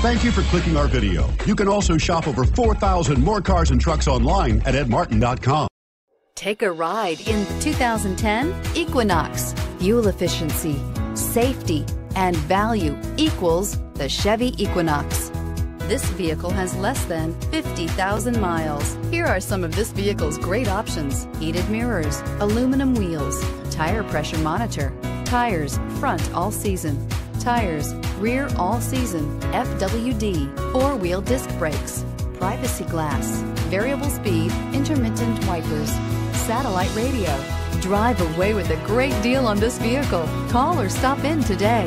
Thank you for clicking our video. You can also shop over 4,000 more cars and trucks online at edmartin.com. Take a ride in the 2010 Equinox. Fuel efficiency, safety, and value equals the Chevy Equinox. This vehicle has less than 50,000 miles. Here are some of this vehicle's great options. Heated mirrors, aluminum wheels, tire pressure monitor, tires front all season, tires rear all season, FWD, four-wheel disc brakes, privacy glass, variable speed, intermittent wipers, satellite radio. Drive away with a great deal on this vehicle. Call or stop in today.